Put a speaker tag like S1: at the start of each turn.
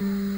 S1: 嗯。